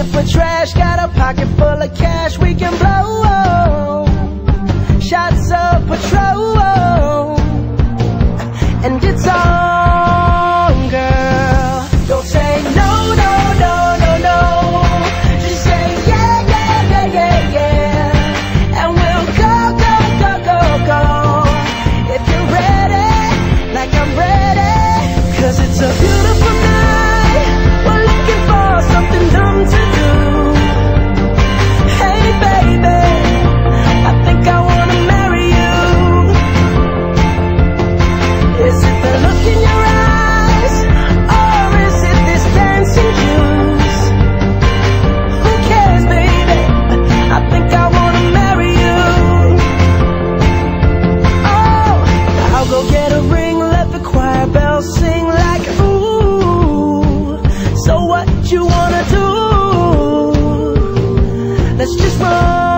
pocket for trash, got a pocket full of cash we can blow. Oh, shots of Patron. wanna do. Let's just run.